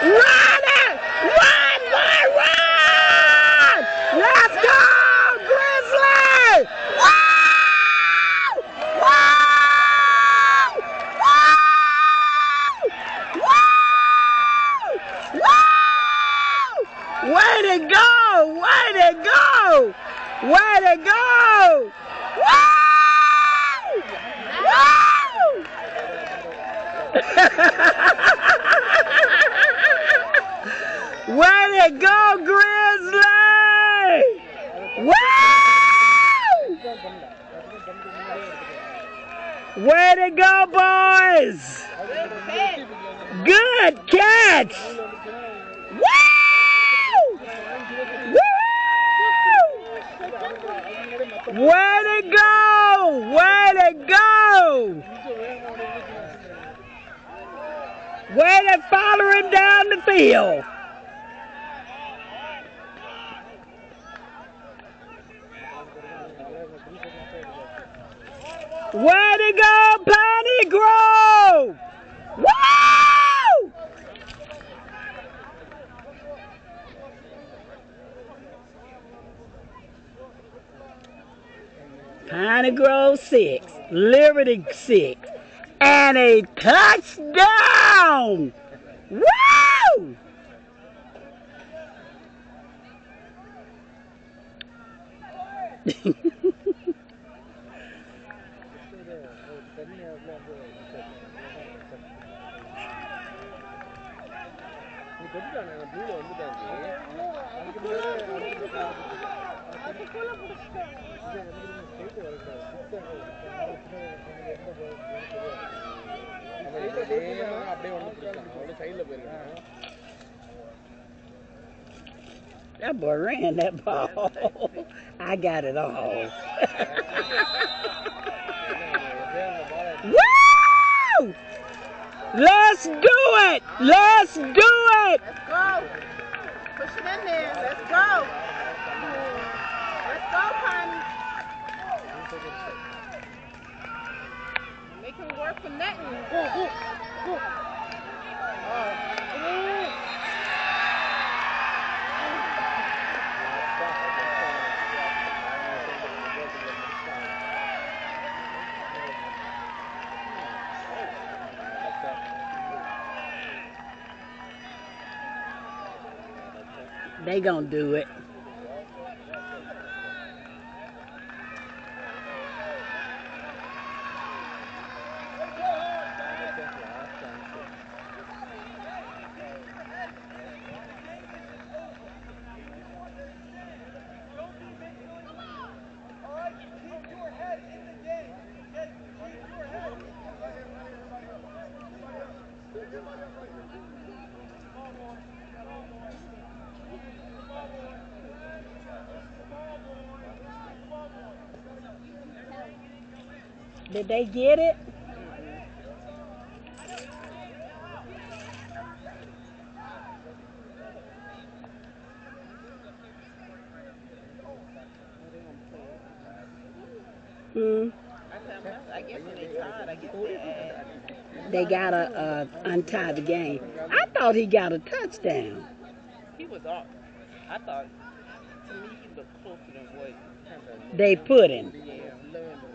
Runner! Run, boy, run! Let's go, Grizzly! Woo! Woo! Woo! Woo! Woo! Go! Way to go! Go! Woo! Woo! Way to go, Grizzly! Woo! Way to go, boys! Good catch! Woo! Woo! Way to go! Way to go! Way to follow him down the field. Way to go, Piney Grove! Woo! Piney Grove six, Liberty six, and a touchdown! Woo! அப்படியே ஒன்று பிடிச்சான் அவ்வளோ சைடில் போயிருக்கான் That boy ran that ball. I got it all. Woo! Let's do it! Let's do It! Let's go. Push it in there. Let's go. Let's go, Connie. Make him work for nothing. Go, go, go. They gonna do it. Did they get it? I guess when they tired, I guess they They gotta uh, untie the game. I thought he got a touchdown. He was off. I thought, to me, he looked closer than what. They put him. Ball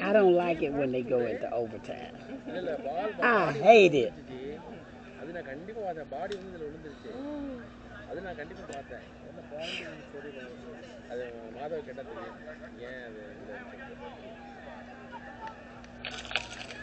I don't like it when they go into overtime. இல்ல இல்ல பால் I hate it. அது நான் கண்டிப்பா பார்த்தேன் பாடி வந்து இதுல விழுந்துருச்சு அது நான் கண்டிப்பா பார்த்தேன் என்ன பாயிண்ட் சரி அது மாதவ கேட்டா தெரியும் ஏன் அது இல்ல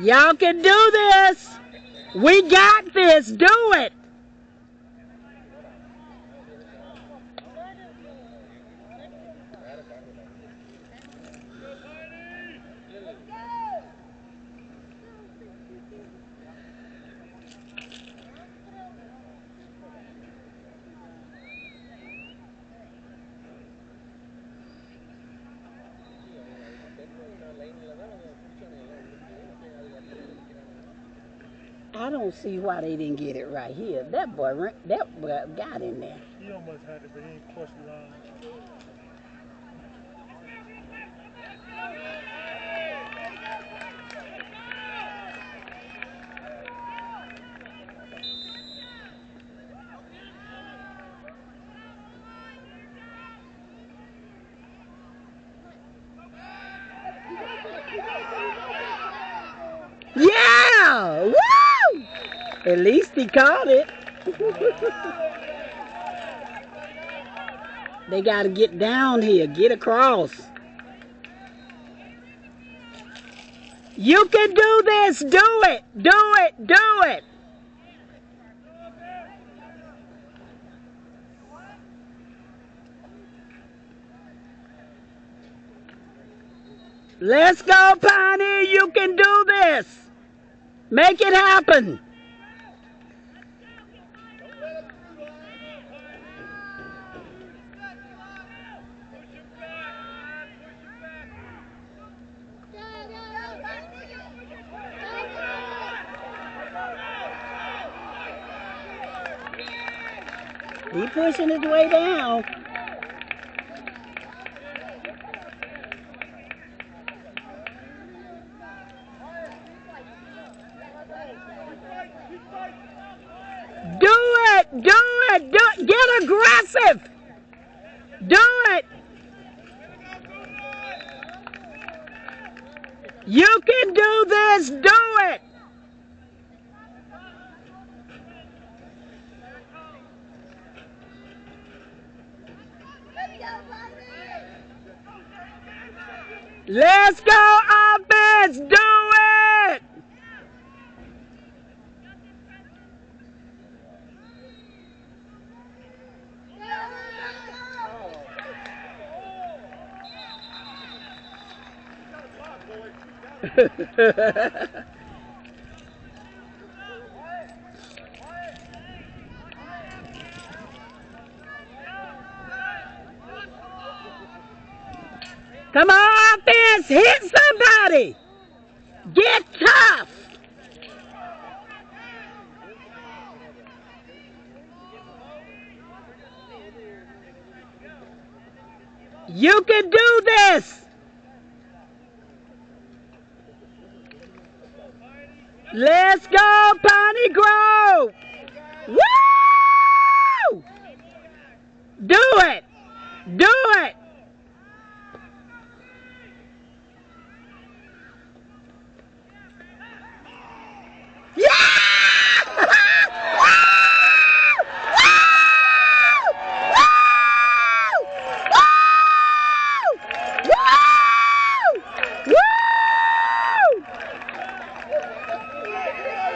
Y'all can do this. We got this. Do it. I don't see why they didn't get it right here. That boy, that boy got in there. He almost had it, but he ain't crossed the line. Yeah! Woo! At least he caught it. they got to get down here, get across. You can do this. Do it. Do it. Do it. Let's go, Pioneer. You can do this. Make it happen. He pushing his way down. Do it! Do it! Do it! Get aggressive! Do it! You can do this! Do it! Let's go offense! Do it! Come on! Hit somebody! Get tough! You can do this! Let's go, Piney Grove! Woo! Do it! Do it! Yeah!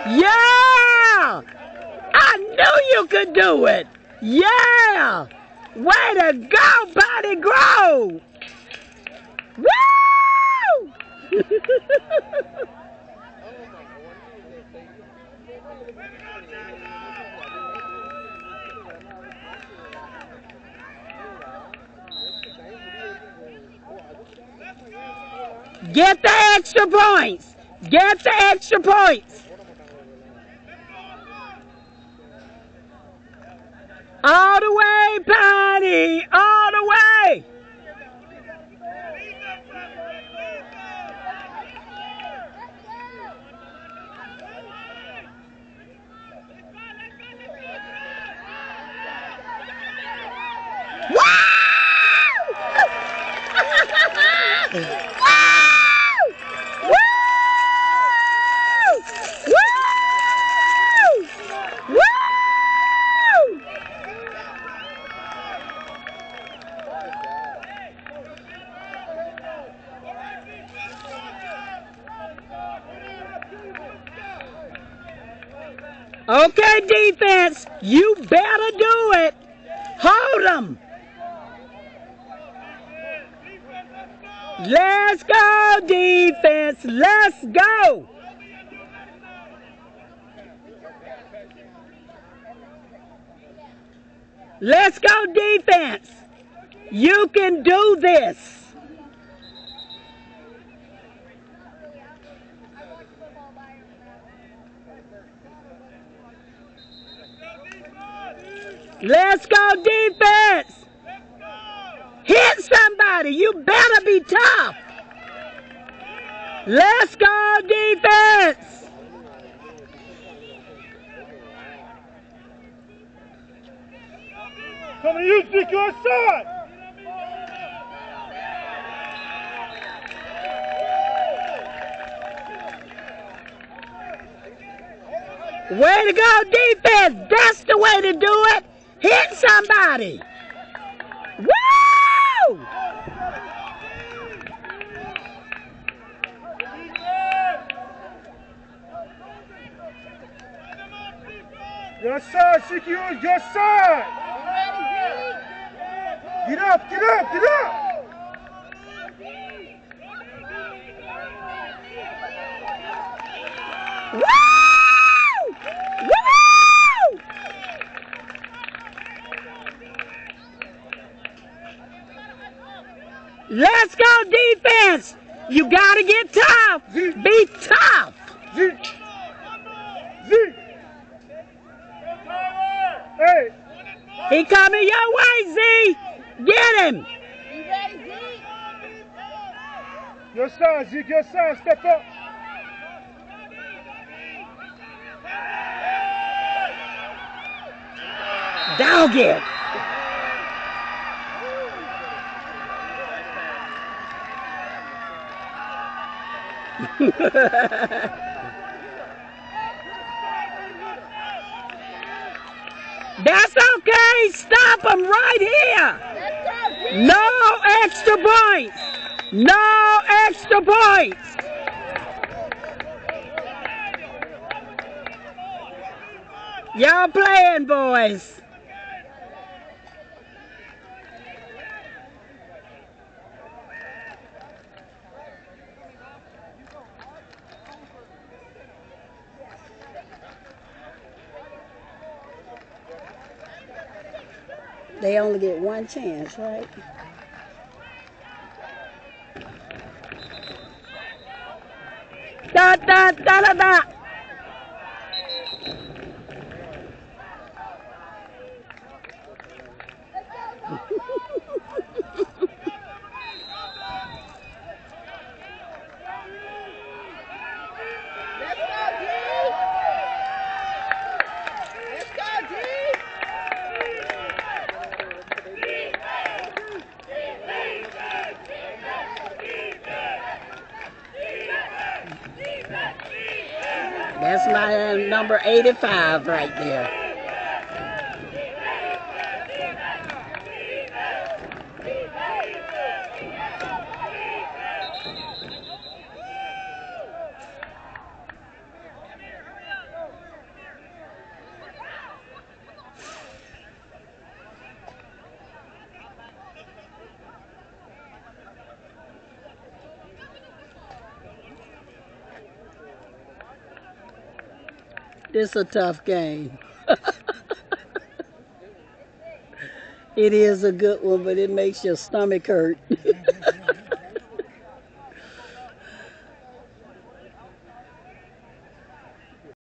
Yeah! I knew you could do it! Yeah! Way to go, Piney Grove! Woo! Get the extra points! Get the extra points! All the way, Patty! All the way! Woo! Woo! Woo! Woo! Okay, defense, you better do it. Hold them. Let's go, defense. Let's go. Let's go, defense. You can do this. Let's go, defense. Hit somebody. You better be tough. Let's go, defense. Come on, you stick your side. Way to go, defense. That's the way to do it. Hit somebody. Woo! Your side, CQ, your side. Get up, get up, get up. Woo! Woo! Let's go, defense. You gotta get tough. Be tough. Zeke. Zeke. Hey, He coming your way, Z. Get him. your side, Zeke, your side, step up. Dog it. That's okay. Stop him right here. No extra points. No extra points. Y'all playing, boys. They only get one chance, right? Da da da da da. Let's go, D! Let's go, D! That's my uh, number 85 right there. This a tough game. it is a good one, but it makes your stomach hurt.